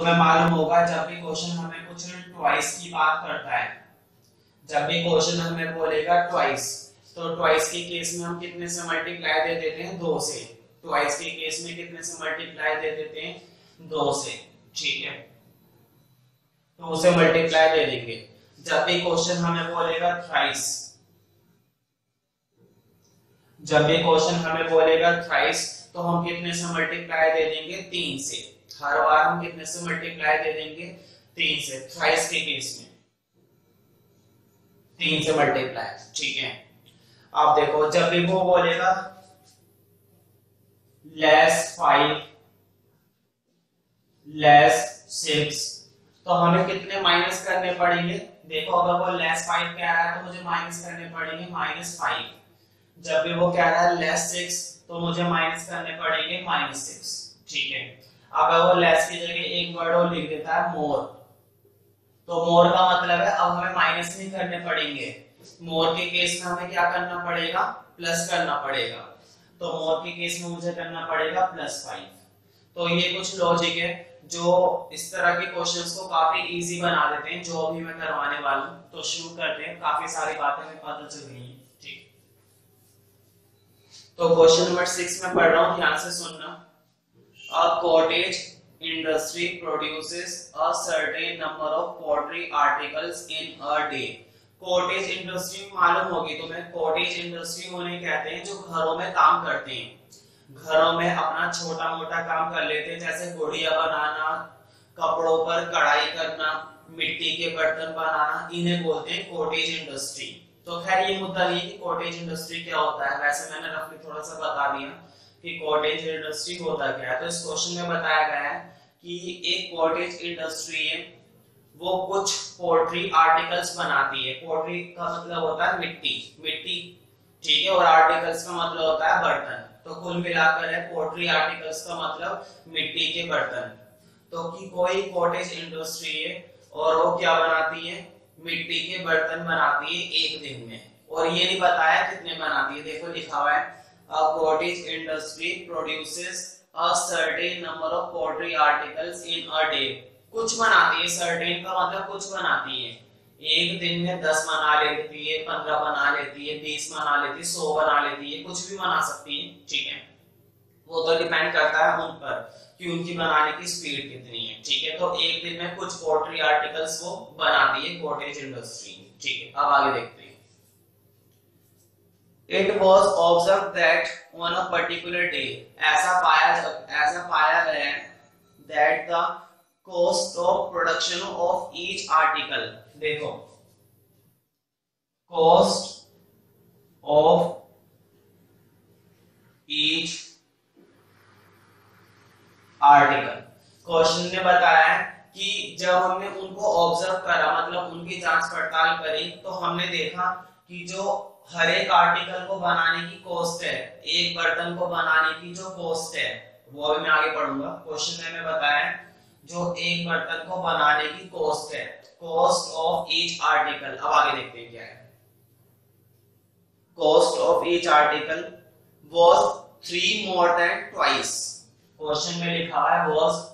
तुम्हें मालूम होगा जब भी क्वेश्चन हमें कुछ ट्वाइस की बात करता है। जब भी क्वेश्चन हमें बोलेगा ट्वाइस तो ट्वाइस के केस में हम कितने से मल्टीप्लाई दे देते हैं? दो से। ट्वाइस के केस में कितने से मल्टीप्लाई दे देते हैं? दो से। ठीक है? तो उसे मल्टीप्लाई दे देंगे। जब भी क्वेश्चन हमें बोलेगा थ्राइस जब भी क्वेश्चन हमें बोलेगा थ्राइस तो हम कितने से मल्टीप्लाई दे देंगे? तीन से। हर बार हम कितने से मल्टीप्लाई दे देंगे? तीन से। थ्राइस के केस में। तीन से मल्टीप्लाई ठीक है। अब देखो, जब भी वो बोलेगा लेस फाइव लेस सिक्स तो हमें कितने माइनस करने पड़ेंगे? देखो, अगर वो लेस फाइव कह रहा है तो मुझे माइनस करने पड़ेंगे माइनस फाइव जब भी वो कह रहा है लेस सिक्स तो मुझे माइनस करने पड़ेंगे माइनस सिक्स ठीक है। अगर वो लेस की जगह एक वर्ड और लिख देता है मोर तो मोर का मतलब है अब हमें माइनस नहीं करने पड़ेंगे. मोर के केस में हमें क्या करना पड़ेगा? प्लस करना पड़ेगा. तो मोर के केस में मुझे करना पड़ेगा प्लस फाइव तो ये कुछ लॉजिक है जो इस तरह के क्वेश्चंस को काफ़ी इजी बना देते हैं, जो अभी मैं करवाने वाला हूँ. तो शुरू करते हैं. काफ़ी सारी बातें हमें पता चल गई हैं. तो क्वेश्चन नंबर सिक्स में पढ़ रहा हूँ. ध्यान से सुनना. A cottage industry produces a certain number of pottery articles in a day cottage industry मालूम होगी तुम्हें कॉटेज इंडस्ट्री उन्हें कहते हैं जो घरों में काम करते हैं। घरों में अपना छोटा मोटा काम कर लेते हैं, जैसे गुड़िया बनाना, कपड़ों पर कढ़ाई करना, मिट्टी के बर्तन बनाना, इन्हें बोलते हैं कॉटेज इंडस्ट्री तो खैर, ये मुद्दा नहीं कि कॉटेज इंडस्ट्री क्या होता है। वैसे मैंने रफली थोड़ा सा बता दिया। कि कॉटेज इंडस्ट्री होता क्या है? तो इस क्वेश्चन में बताया गया है कि एक कॉटेज इंडस्ट्री है, वो कुछ पोल्ट्री आर्टिकल्स बनाती है। पोल्ट्री का मतलब होता है मिट्टी। मिट्टी, ठीक है? और आर्टिकल्स का मतलब होता है बर्तन। तो कुल मिलाकर है पोल्ट्री आर्टिकल्स का मतलब मिट्टी के बर्तन। तो कि कोई कॉटेज इंडस्ट्री है और वो क्या बनाती है? मिट्टी के बर्तन बनाती है एक दिन में। और ये नहीं बताया कितने बनाती है। देखो, लिखा हुआ है a cottage industry produces a certain number of pottery articles in a day. कुछ बनाती है, certain का मतलब कुछ बनाती है। एक दिन में दस बना लेती है, पंद्रह बना लेती है, बीस बना लेती है, सौ बना लेती है, कुछ भी बना सकती है, ठीक है? वो तो डिपेंड करता है उन पर कि उनकी बनाने की स्पीड कितनी है, ठीक है? तो एक दिन में कुछ पोल्ट्री आर्टिकल्स वो बनाती है कॉटेज इंडस्ट्री ठीक है? अब आगे देखते हैं। It was observe that on a particular day ऐसा पाया ऐसा पाया गया है that the cost of production of each article देखो cost of each article question ने बताया कि जब हमने उनको ऑब्ज़र्व करा मतलब उनकी जाँच पड़ताल करी तो हमने देखा कि जो हर एक आर्टिकल को बनाने की कॉस्ट है, एक बर्तन को बनाने की जो कॉस्ट है, वो अभी मैं आगे पढ़ूँगा। क्वेश्चन में मैं बताया जो एक बर्तन को बनाने की कॉस्ट है कॉस्ट ऑफ़ ईच आर्टिकल अब आगे देखते हैं क्या है। Cost of each article was three more than twice question में लिखा है, was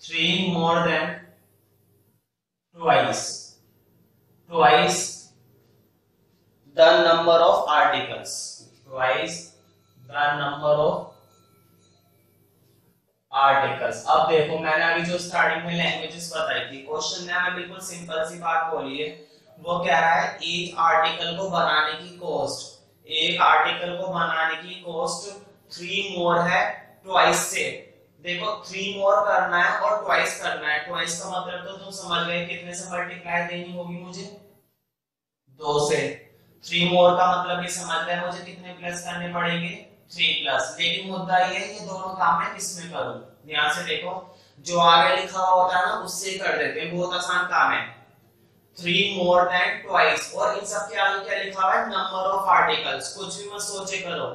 three more than twice twice the number of articles. Twice the number of articles अब देखो, मैंने अभी जो स्टार्टिंग में लैंग्वेजेस बताई थी क्वेश्चन ने हमें बिल्कुल सिंपल सी बात बोली है। वो कह रहा है? एक आर्टिकल को बनाने की कॉस्ट एक आर्टिकल को बनाने की कॉस्ट थ्री मोर है ट्वाइस से। देखो थ्री मोर करना है और ट्वाइस करना है। ट्वाइस का मतलब तो तुम समझ गए कितने से मल्टीप्लाई देनी होगी मुझे? दो से। थ्री मोर का मतलब ये समझ गए मुझे कितने प्लस करने पड़ेंगे? थ्री प्लस लेकिन मुद्दा ये है, ये दोनों काम मैं किसमें करूँ? ध्यान से देखो, जो आगे लिखा हुआ होता है ना, उससे कर देते हैं, बहुत आसान काम है। थ्री मोर देन ट्वाइस और इन सब के आगे क्या लिखा हुआ है? नंबर ऑफ़ आर्टिकल्स कुछ भी मत सोचे करो।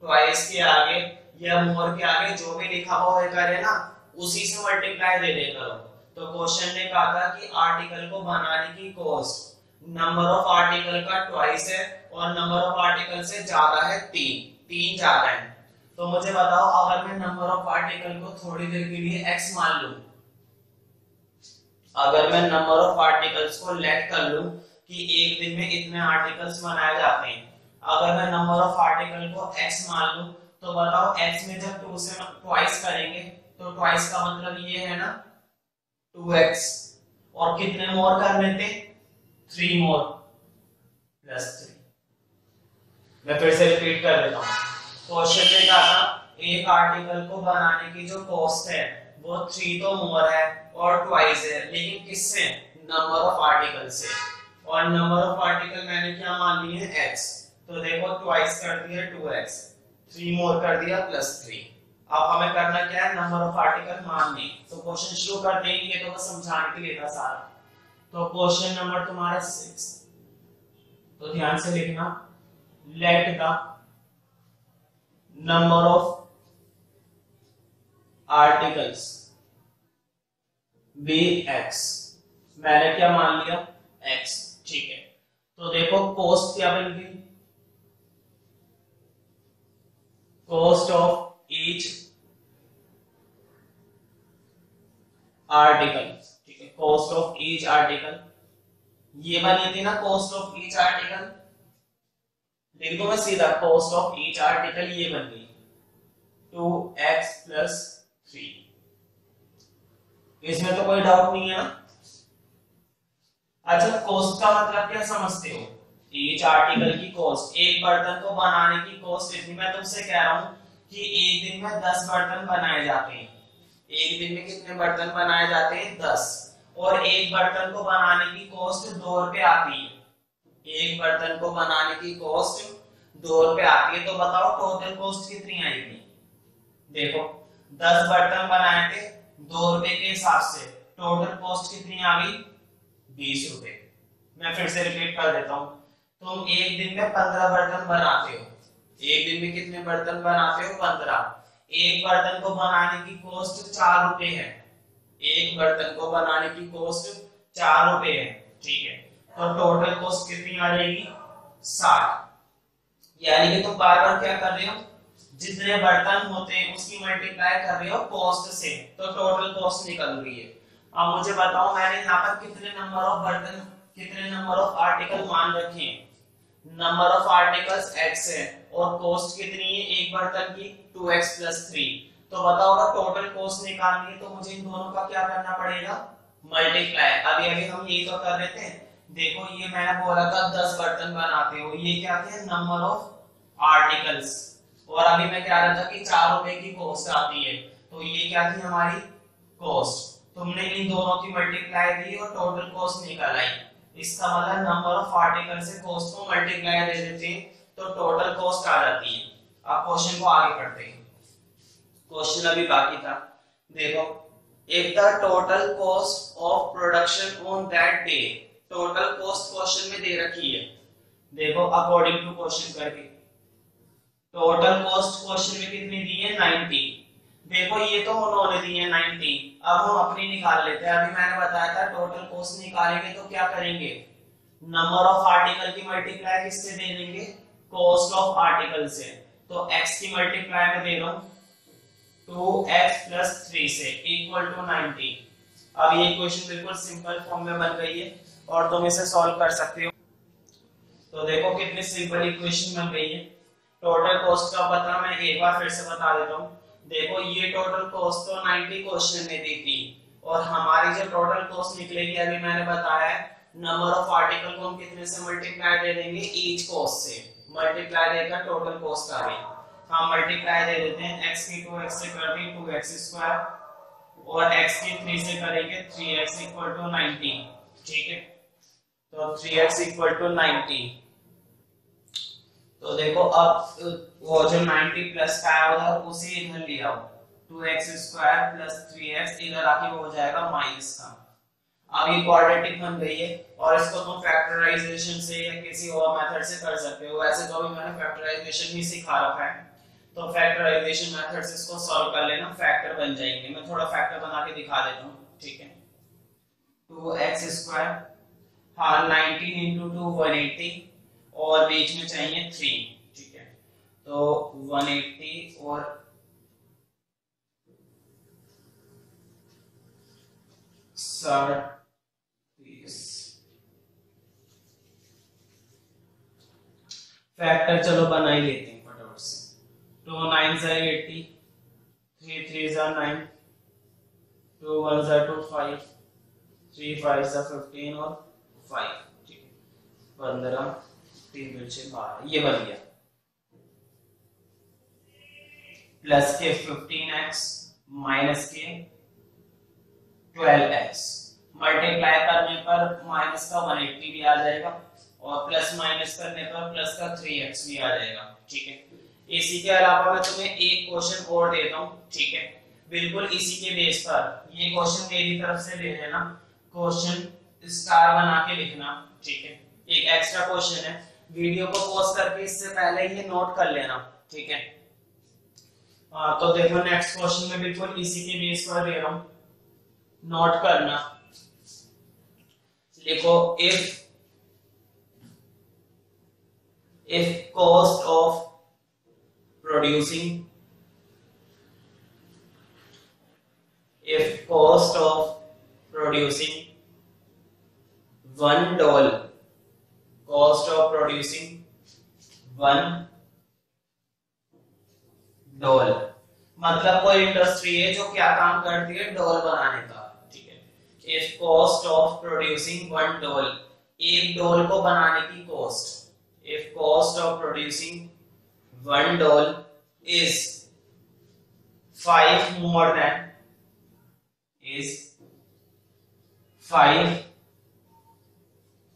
ट्वाइस के आगे या मोर के आगे जो भी लिखा हुआ है करे ना, उसी से मल्टीप्लाई दे दे करो। तो क्वेश्चन ने कहा था कि आर्टिकल को बनाने की कॉस्ट नंबर ऑफ़ आर्टिकल का ट्वाइस है और नंबर ऑफ़ आर्टिकल से ज़्यादा है तीन। तीन ज़्यादा है। तो मुझे बताओ, अगर मैं नंबर ऑफ़ आर्टिकल को थोड़ी देर के लिए x मान लू, अगर मैं नंबर ऑफ़ पार्टिकल्स को लेट कर लू कि एक दिन में इतने आर्टिकल्स बनाए जाते हैं, अगर मैं नंबर ऑफ़ आर्टिकल को एक्स मान लू तो बताओ एक्स में जब टू से ट्वाइस करेंगे तो ट्वाइस का मतलब ये है ना टू एक्स और कितने मोर कर लेते 3 मोर प्लस 3 मैं फिर से रिपीट कर देता हूँ। क्वेश्चन में क्या था, एक आर्टिकल को बनाने की जो कॉस्ट है, वो 3 तो मोर है और ट्वाइस है, लेकिन किससे? नंबर ऑफ़ आर्टिकल से। और नंबर ऑफ़ आर्टिकल मैंने क्या मान लिए है? एक्स तो देखो ट्वाइस कर दिया 2x थ्री मोर कर दिया प्लस थ्री अब हमें करना क्या है? नंबर ऑफ़ आर्टिकल मानने। तो क्वेश्चन शुरू कर देंगे तो समझाने के लिए था सारा। तो क्वेश्चन नंबर तुम्हारा सिक्स तो ध्यान से लिखना। Let the number of articles be x मैंने क्या मान लिया? एक्स ठीक है। तो देखो कोस्ट क्या बन गई? Cost article ठीक है cost of each article. ये बनी थी ना cost of each article. लिख दो मैं सीधा cost of each article ये बन गई। टू एक्स प्लस थ्री इसमें तो कोई डाउट नहीं है ना? अच्छा कॉस्ट का मतलब क्या समझते हो? ईच आर्टिकल की कॉस्ट एक बर्तन को बनाने की कॉस्ट इतनी। मैं तुमसे कह रहा हूँ कि एक दिन में दस बर्तन बनाए जाते हैं। एक दिन में कितने बर्तन बनाए जाते हैं? दस। और एक बर्तन को बनाने की कॉस्ट दो रुपए आती है। एक बर्तन को बनाने की कॉस्ट दो रुपए आती है। तो बताओ टोटल कॉस्ट कितनी आएगी? देखो, दस बर्तन बनाए थे, दो रुपए के हिसाब से। टोटल कॉस्ट कितनी आ गई? बीस रुपए। मैं फिर से रिपीट कर देता हूँ। तुम एक दिन में पंद्रह बर्तन बनाते हो। एक दिन में कितने बर्तन बनाते हो? पंद्रह। एक बर्तन को बनाने की कॉस्ट चार रुपए है। एक बर्तन को बनाने की कॉस्ट चार रुपए है, ठीक है। तो टोटल कॉस्ट कितनी आ जाएगी? साठ। यानी कि तुम तो बार बार क्या कर रहे हो? जितने बर्तन होते हैं, उसकी मल्टीप्लाई कर रहे हो कॉस्ट से। तो टोटल कॉस्ट निकल रही है। अब मुझे बताओ, मैंने यहाँ पर कितने नंबर ऑफ़ बर्तन, कितने नंबर ऑफ़ आर्टिकल मान रखे हैं? नंबर ऑफ़ आर्टिकल्स x है और कॉस्ट कितनी है? एक बर्तन की 2x एक्स प्लस थ्री तो बताओ अगर टोटल कॉस्ट निकालनी है तो मुझे इन दोनों का क्या करना पड़ेगा? मल्टीप्लाई अभी अभी हम ये तो कर रहे थे देखो, ये मैंने बोला था, दस बर्तन बनाते हो। ये क्या थे? नंबर ऑफ़ आर्टिकल्स और अभी मैं कह रहा था कि चार रुपए की कॉस्ट आती है। तो ये क्या थी हमारी? कॉस्ट तुमने इन दोनों की मल्टीप्लाई दी और टोटल कॉस्ट निकाल आई इसका मतलब नंबर ऑफ़ आर्टिकल से कॉस्ट को मल्टीप्लाई दे देते हैं तो टोटल कॉस्ट आ जाती है। अब क्वेश्चन को आगे पढ़ते हैं। क्वेश्चन अभी बाकी था। देखो if the total cost of production on that day total cost question में दे रखी है। देखो अकॉर्डिंग टू क्वेश्चन करके। टोटल कॉस्ट क्वेश्चन में कितनी दी है? 90 देखो, ये तो उन्होंने दी है 90 अब हम अपनी निकाल लेते हैं। अभी मैंने बताया था टोटल कॉस्ट निकालेंगे तो क्या करेंगे? नंबर ऑफ़ आर्टिकल की मल्टीप्लाई किससे दे देंगे? कॉस्ट ऑफ़ आर्टिकल से। तो x की मल्टीप्लाई में दे रहा हूँ। 2x प्लस 3 से इक्वल टू 90 अब ये क्वेश्चन बिल्कुल सिंपल फॉर्म में बन गई है और तुम इसे सॉल्व कर सकते हो। तो देखो कितनी सिंपल इक्वेशन बन गई है। टोटल कॉस्ट का पता मैं एक बार फिर से बता देता हूँ। देखो ये टोटल कॉस्ट तो 90 क्वेश्चन में दी थी और हमारी जो टोटल कॉस्ट निकलेगी, अभी मैंने बताया नंबर ऑफ़ आर्टिकल को हम कितने से मल्टीप्लाई दे देंगे ईच कॉस्ट से। मल्टीप्लाई देकर टोटल कॉस्ट आ गई हम मल्टीप्लाई दे देते हैं, x की 2x से कर दी 2x स्क्वायर और x की 3 से करेंगे 3x 90 ठीक है? तो 3x 90 तो देखो, अब वो जो 90 प्लस का है उधर उसी इधर ले आओ 2x स्क्वायर प्लस 3x इधर आके हो जाएगा माइनस का अब ये क्वाड्रेटिक बन गई है, और इसको तुम फैक्टराइजेशन से या किसी और मेथड से कर सकते हो। वैसे तो अभी मैंने फैक्टराइजेशन ही सिखा रखा है। तो फैक्टराइजेशन मेथड से इसको सॉल्व कर लेना फैक्टर बन जाएँगे। मैं थोड़ा फैक्टर बना के दिखा देता हूँ, ठीक है? 2x स्क्वायर हाँ 19 into 2 180 और बीच में चाहिए थ्री ठीक है? तो 180 और साठ फैक्टर चलो बना ही लेते हैं। टू नाइन सा एट्टी थ्री थ्री सा नाइन टू वन सा टू फाइव, थ्री फाइव सा फिफ्टीन और फाइव, ठीक है। पंद्रह, तीन दो छः बारह, ये बन गया। प्लस के फिफ्टीन एक्स, माइनस के ट्वेल्व एक्स। मल्टीप्लाई करने पर माइनस का वन एट्टी भी आ जाएगा और प्लस माइनस करने पर प्लस का थ्री एक्स भी आ जाएगा, ठीक है। इसी के अलावा मैं तुम्हें एक क्वेश्चन और देता हूँ ठीक है? बिल्कुल इसी के बेस पर। ये क्वेश्चन मेरी तरफ़ से ले लेना। क्वेश्चन स्टार बना के लिखना ठीक है? एक एक्स्ट्रा क्वेश्चन है। वीडियो को पॉज करके इससे पहले ये नोट कर लेना ठीक है? आ, तो देखो नेक्स्ट क्वेश्चन में बिल्कुल इसी के बेस पर दे रहा हूँ। नोट करना। लिखो if if cost of producing if cost of producing one doll. Cost of producing one doll मतलब कोई इंडस्ट्री है जो क्या काम करती है? डॉल बनाने का। ठीक है? If cost of producing one doll एक डॉल को बनाने की cost if cost of producing one doll is five more than is five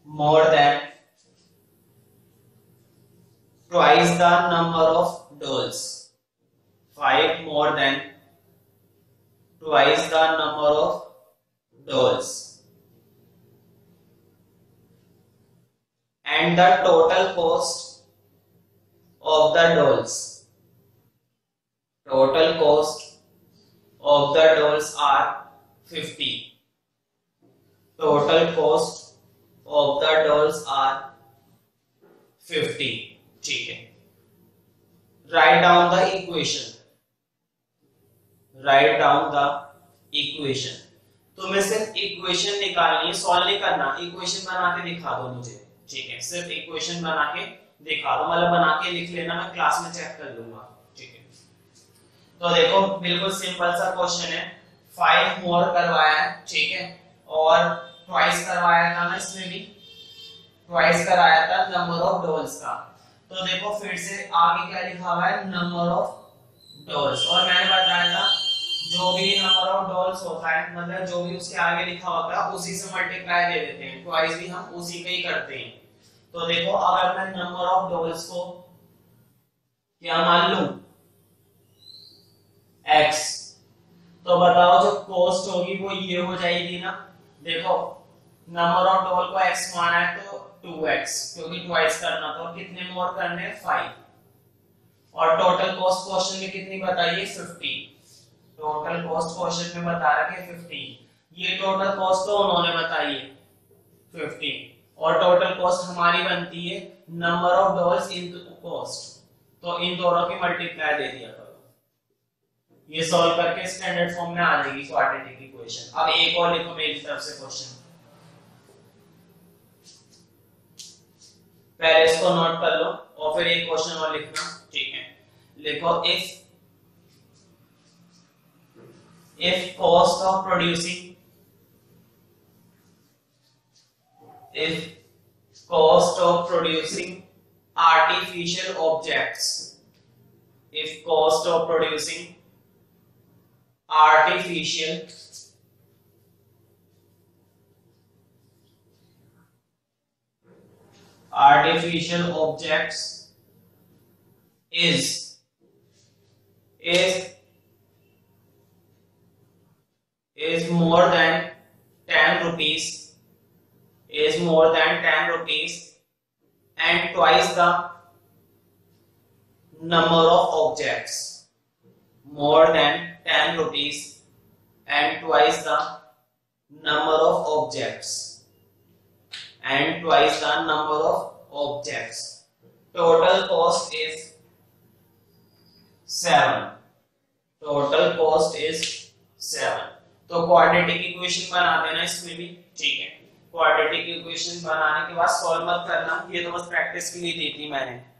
more than twice the number of dolls. Five more than twice the number of dolls. And the total cost of the dolls. Total cost of the dolls are 50. Total cost of the dolls are 50. ठीक है write down the equation write down the equation तुम्हें सिर्फ़ equation निकालनी है solve नहीं करना equation बना के दिखा दो मुझे ठीक है सिर्फ़ इक्वेशन बना के दिखा दो मतलब बना के लिख लेना, मैं क्लास में चेक कर लूँगा। ठीक है? तो देखो, बिल्कुल सिंपल सा क्वेश्चन है। फाइव मोर करवाया है, ठीक है? और ट्वाइस करवाया था ना इसमें भी? ट्वाइस कराया था नंबर ऑफ़ डॉल्स का। तो देखो, फिर से आगे क्या लिखा हुआ है? नंबर ऑफ़ डॉल्स और मैंने बताया था, जो भी नंबर ऑफ़ डॉल्स होता है मतलब जो भी उसके आगे लिखा होता है, उसी से मल्टीप्लाई दे देते हैं। ट्वाइस भी हम उसी पे ही करते हैं। तो देखो अगर मैं नंबर ऑफ़ डॉल्स को क्या मान लू? एक्स तो बताओ जो कॉस्ट होगी, वो ये हो जाएगी ना? देखो नंबर ऑफ़ डॉल को x माना है तो 2x क्योंकि ट्वाइस करना तो कितने मोर करने 5 और टोटल कॉस्ट क्वेश्चन में कितनी बताइए? 50 टोटल कॉस्ट क्वेश्चन में बता रहा है 50 ये टोटल कॉस्ट तो उन्होंने बताई है। 50 और टोटल कॉस्ट हमारी बनती है number of dolls in cost तो इन दोनों की मल्टीप्लाई दे दिया करो। ये सॉल्व करके स्टैंडर्ड फॉर्म में आ जाएगी क्वाड्रेटिक इक्वेशन अब एक और लिखो मेरी तरफ़ से क्वेश्चन पहले इसको नोट कर लो और फिर एक क्वेश्चन और लिखना। ठीक है। लिखो if if cost of producing if cost of producing artificial objects if cost of producing artificial artificial objects is is is more than 10 rupees is more than 10 rupees and twice the number of objects more than 10 rupees and twice the number of objects and twice the number of objects total cost is seven total cost is seven तो quadratic equation बना देना इसमें भी ठीक है quadratic equation बनाने के बाद सॉल्व मत करना। ये तो बस प्रैक्टिस के लिए दी थी मैंने।